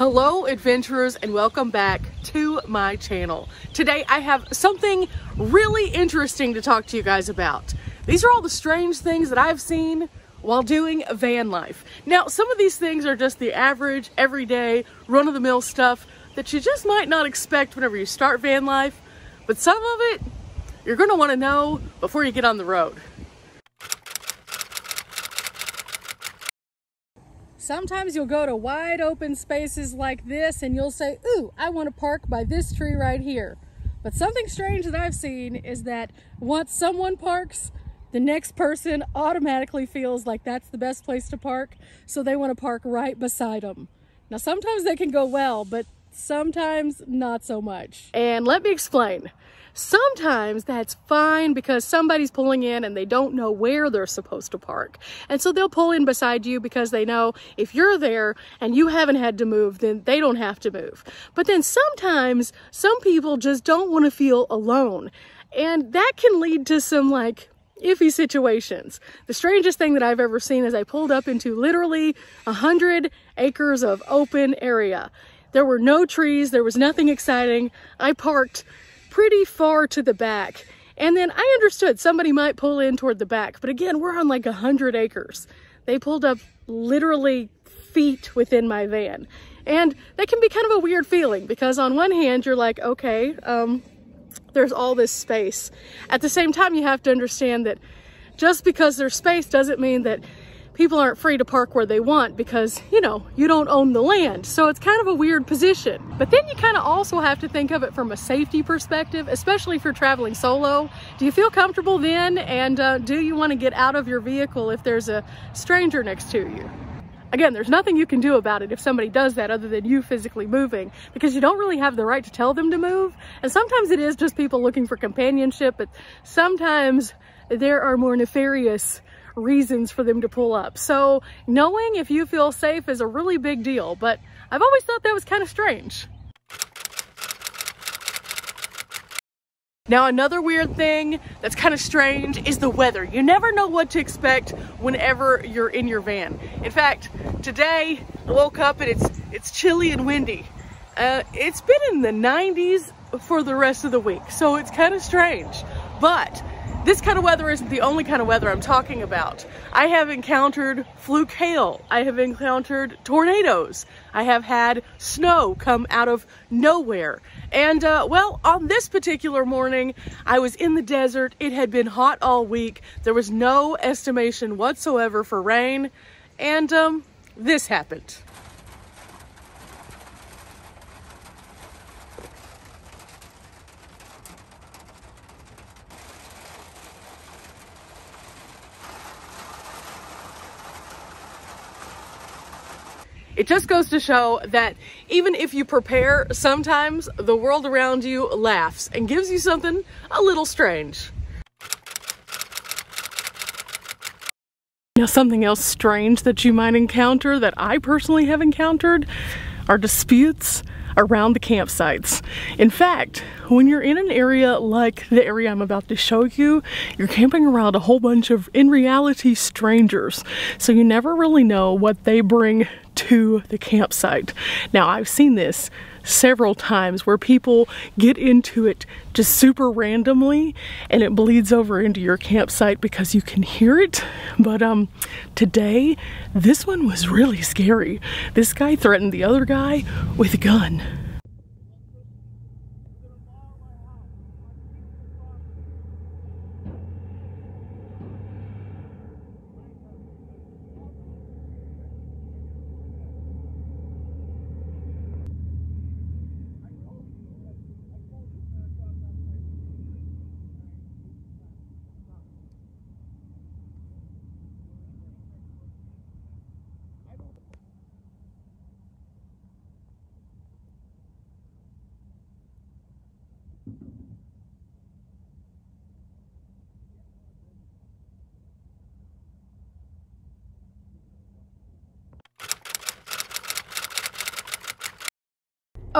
Hello adventurers and welcome back to my channel. Today I have something really interesting to talk to you guys about. These are all the strange things that I've seen while doing van life. Now some of these things are just the average, everyday, run-of-the-mill stuff that you just might not expect whenever you start van life, but some of it you're going to want to know before you get on the road. Sometimes you'll go to wide open spaces like this and you'll say, ooh, I want to park by this tree right here. But something strange that I've seen is that once someone parks, the next person automatically feels like that's the best place to park, so they want to park right beside them. Now, sometimes they can go well, but sometimes not so much. And let me explain. Sometimes that's fine because somebody's pulling in and they don't know where they're supposed to park. And so they'll pull in beside you because they know if you're there and you haven't had to move, then they don't have to move. But then sometimes some people just don't want to feel alone. And that can lead to some like iffy situations. The strangest thing that I've ever seen is I pulled up into literally a hundred acres of open area. There were no trees, there was nothing exciting. I parked pretty far to the back. And then I understood somebody might pull in toward the back, but again, we're on like a hundred acres. They pulled up literally feet within my van. And that can be kind of a weird feeling because on one hand, you're like, okay, um, there's all this space. At the same time, you have to understand that just because there's space doesn't mean that people aren't free to park where they want because, you know, you don't own the land. So it's kind of a weird position. But then you kind of also have to think of it from a safety perspective, especially if you're traveling solo. Do you feel comfortable then? And uh, do you want to get out of your vehicle if there's a stranger next to you? Again, there's nothing you can do about it if somebody does that other than you physically moving because you don't really have the right to tell them to move. And sometimes it is just people looking for companionship, but sometimes there are more nefarious reasons for them to pull up. So knowing if you feel safe is a really big deal, but I've always thought that was kind of strange. Now, another weird thing that's kind of strange is the weather. You never know what to expect whenever you're in your van. In fact, today I woke up and it's, it's chilly and windy. Uh, it's been in the 90s for the rest of the week, so it's kind of strange. But this kind of weather isn't the only kind of weather I'm talking about. I have encountered fluke hail. I have encountered tornadoes. I have had snow come out of nowhere. And uh, well, on this particular morning, I was in the desert. It had been hot all week. There was no estimation whatsoever for rain. And um, this happened. It just goes to show that even if you prepare, sometimes the world around you laughs and gives you something a little strange. Now, something else strange that you might encounter that I personally have encountered are disputes around the campsites. In fact, when you're in an area like the area I'm about to show you, you're camping around a whole bunch of, in reality, strangers. So you never really know what they bring to the campsite. Now, I've seen this several times where people get into it just super randomly and it bleeds over into your campsite because you can hear it. But um, today, this one was really scary. This guy threatened the other guy with a gun.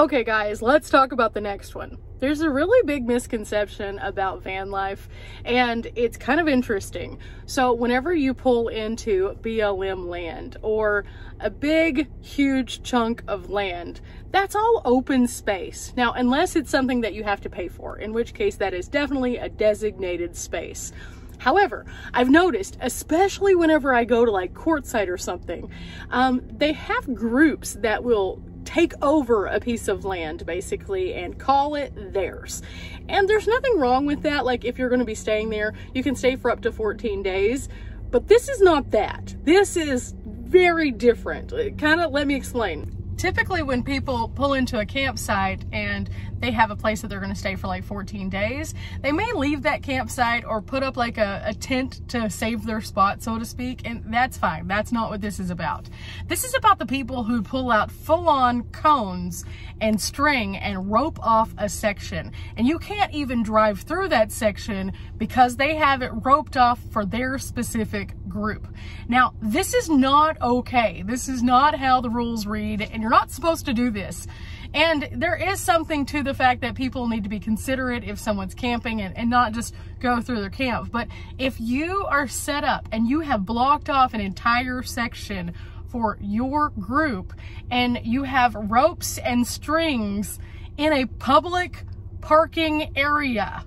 Okay guys, let's talk about the next one. There's a really big misconception about van life and it's kind of interesting. So whenever you pull into BLM land or a big, huge chunk of land, that's all open space. Now, unless it's something that you have to pay for, in which case that is definitely a designated space. However, I've noticed, especially whenever I go to like Quartzsite or something, um, they have groups that will take over a piece of land basically and call it theirs. And there's nothing wrong with that. Like if you're going to be staying there, you can stay for up to 14 days. But this is not that. This is very different. Kind of let me explain. Typically when people pull into a campsite and they have a place that they're going to stay for like 14 days. They may leave that campsite or put up like a, a tent to save their spot, so to speak, and that's fine. That's not what this is about. This is about the people who pull out full-on cones and string and rope off a section. And you can't even drive through that section because they have it roped off for their specific group. Now, this is not okay. This is not how the rules read, and you're not supposed to do this. And there is something to the fact that people need to be considerate if someone's camping and, and not just go through their camp. But if you are set up and you have blocked off an entire section for your group and you have ropes and strings in a public parking area,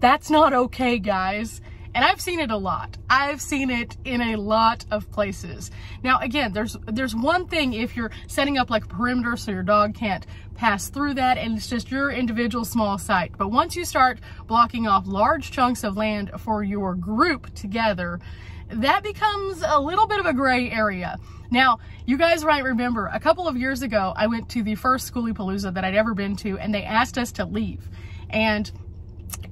that's not okay, guys. And I've seen it a lot. I've seen it in a lot of places. Now, again, there's there's one thing if you're setting up like a perimeter so your dog can't pass through that and it's just your individual small site. But once you start blocking off large chunks of land for your group together, that becomes a little bit of a gray area. Now, you guys might remember a couple of years ago, I went to the first Skoolie Palooza that I'd ever been to and they asked us to leave. And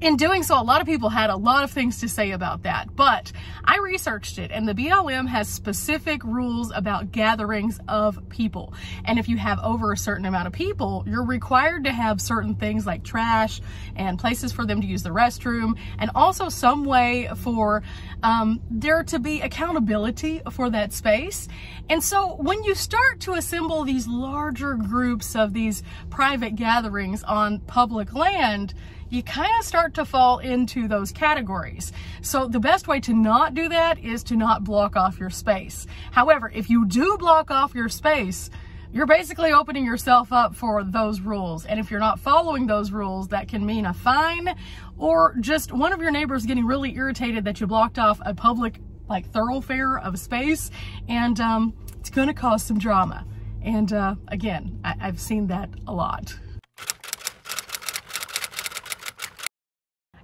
in doing so, a lot of people had a lot of things to say about that, but I researched it and the BLM has specific rules about gatherings of people. And if you have over a certain amount of people, you're required to have certain things like trash and places for them to use the restroom and also some way for um, there to be accountability for that space. And so when you start to assemble these larger groups of these private gatherings on public land, you kind of start to fall into those categories. So the best way to not do that is to not block off your space. However, if you do block off your space, you're basically opening yourself up for those rules. And if you're not following those rules, that can mean a fine or just one of your neighbors getting really irritated that you blocked off a public like thoroughfare of space and um, it's going to cause some drama. And uh, again, I I've seen that a lot.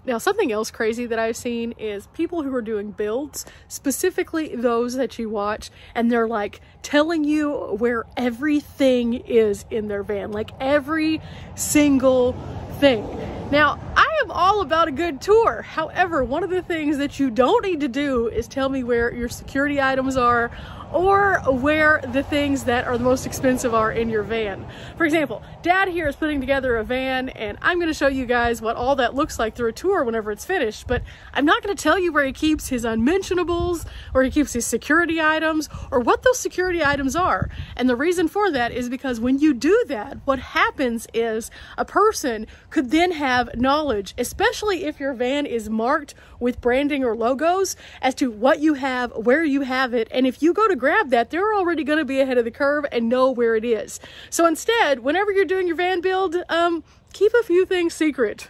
Now, something else crazy that I've seen is people who are doing builds, specifically those that you watch, and they're like telling you where everything is in their van, like every single thing. Now, I am all about a good tour. However, one of the things that you don't need to do is tell me where your security items are or where the things that are the most expensive are in your van. For example, dad here is putting together a van and I'm gonna show you guys what all that looks like through a tour whenever it's finished, but I'm not gonna tell you where he keeps his unmentionables or he keeps his security items or what those security items are. And the reason for that is because when you do that, what happens is a person could then have knowledge, especially if your van is marked with branding or logos as to what you have, where you have it, and if you go to grab that, they're already going to be ahead of the curve and know where it is. So instead, whenever you're doing your van build, um, keep a few things secret.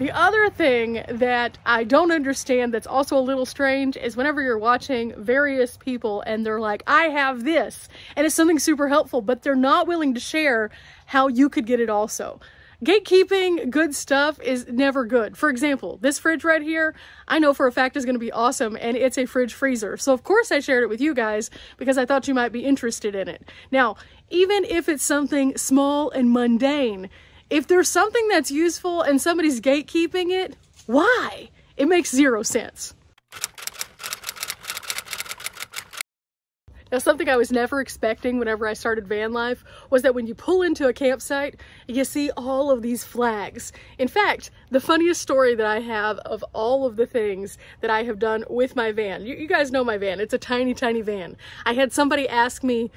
The other thing that I don't understand that's also a little strange is whenever you're watching various people and they're like, I have this, and it's something super helpful, but they're not willing to share how you could get it also. Gatekeeping good stuff is never good. For example, this fridge right here, I know for a fact is going to be awesome and it's a fridge freezer. So of course I shared it with you guys because I thought you might be interested in it. Now, even if it's something small and mundane, if there's something that's useful and somebody's gatekeeping it, why? It makes zero sense. Now, something I was never expecting whenever I started van life was that when you pull into a campsite, you see all of these flags. In fact, the funniest story that I have of all of the things that I have done with my van, you, you guys know my van, it's a tiny, tiny van. I had somebody ask me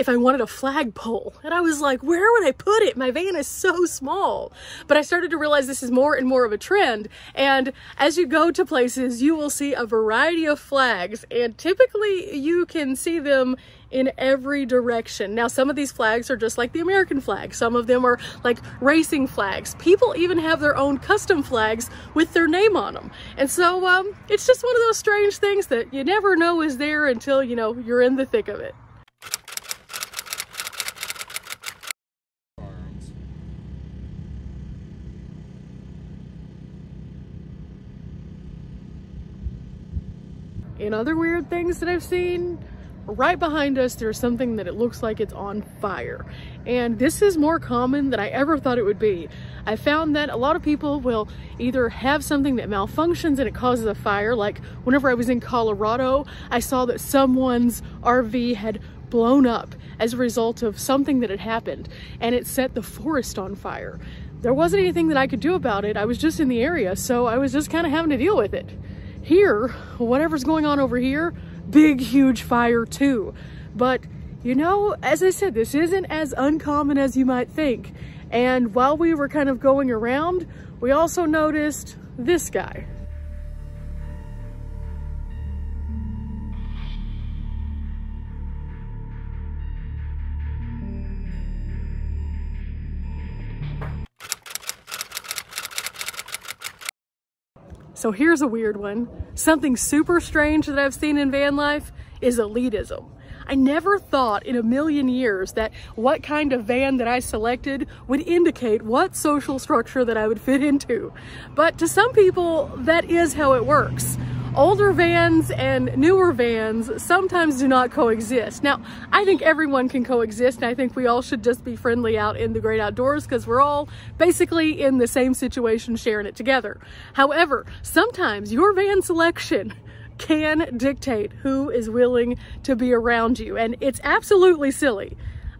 if I wanted a flagpole. And I was like, where would I put it? My van is so small. But I started to realize this is more and more of a trend. And as you go to places, you will see a variety of flags. And typically you can see them in every direction. Now, some of these flags are just like the American flag. Some of them are like racing flags. People even have their own custom flags with their name on them. And so um, it's just one of those strange things that you never know is there until, you know, you're in the thick of it. In other weird things that I've seen, right behind us there's something that it looks like it's on fire and this is more common than I ever thought it would be. I found that a lot of people will either have something that malfunctions and it causes a fire like whenever I was in Colorado I saw that someone's RV had blown up as a result of something that had happened and it set the forest on fire. There wasn't anything that I could do about it. I was just in the area so I was just kind of having to deal with it. Here, whatever's going on over here, big, huge fire too. But, you know, as I said, this isn't as uncommon as you might think. And while we were kind of going around, we also noticed this guy. So here's a weird one. Something super strange that I've seen in van life is elitism. I never thought in a million years that what kind of van that I selected would indicate what social structure that I would fit into. But to some people, that is how it works older vans and newer vans sometimes do not coexist. Now, I think everyone can coexist and I think we all should just be friendly out in the great outdoors because we're all basically in the same situation sharing it together. However, sometimes your van selection can dictate who is willing to be around you and it's absolutely silly.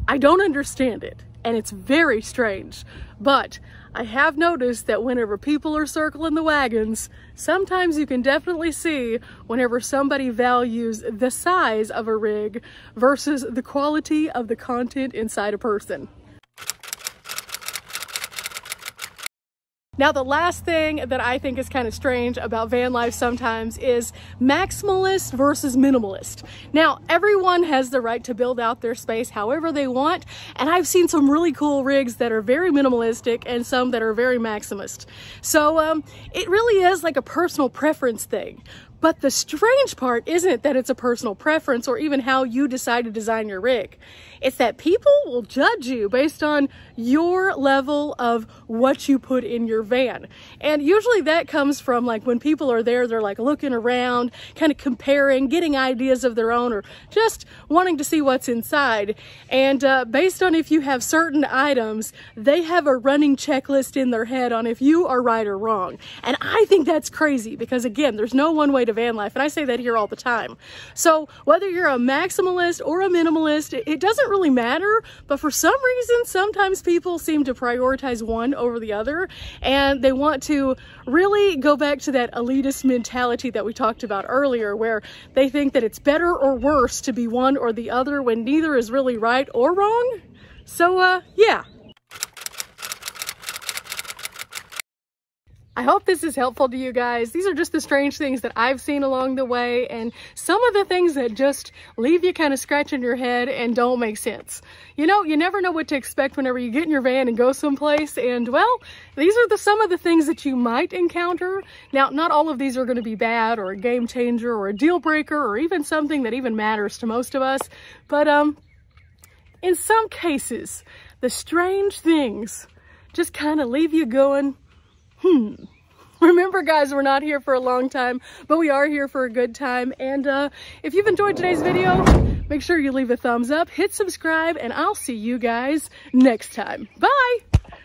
I don't understand it and it's very strange, but I have noticed that whenever people are circling the wagons, sometimes you can definitely see whenever somebody values the size of a rig versus the quality of the content inside a person. Now, the last thing that I think is kind of strange about van life sometimes is maximalist versus minimalist. Now, everyone has the right to build out their space however they want, and I've seen some really cool rigs that are very minimalistic and some that are very maximalist. So um, it really is like a personal preference thing. But the strange part isn't that it's a personal preference or even how you decide to design your rig. It's that people will judge you based on your level of what you put in your van. And usually that comes from like when people are there, they're like looking around, kind of comparing, getting ideas of their own, or just wanting to see what's inside. And uh, based on if you have certain items, they have a running checklist in their head on if you are right or wrong. And I think that's crazy because again, there's no one way to van life. And I say that here all the time. So whether you're a maximalist or a minimalist, it doesn't really matter. But for some reason, sometimes people seem to prioritize one over the other. And they want to really go back to that elitist mentality that we talked about earlier, where they think that it's better or worse to be one or the other when neither is really right or wrong. So, uh, yeah, I hope this is helpful to you guys. These are just the strange things that I've seen along the way and some of the things that just leave you kind of scratching your head and don't make sense. You know, you never know what to expect whenever you get in your van and go someplace and well, these are the some of the things that you might encounter. Now, not all of these are going to be bad or a game changer or a deal breaker or even something that even matters to most of us, but um in some cases, the strange things just kind of leave you going, hmm. Remember, guys, we're not here for a long time, but we are here for a good time. And uh, if you've enjoyed today's video, make sure you leave a thumbs up, hit subscribe, and I'll see you guys next time. Bye!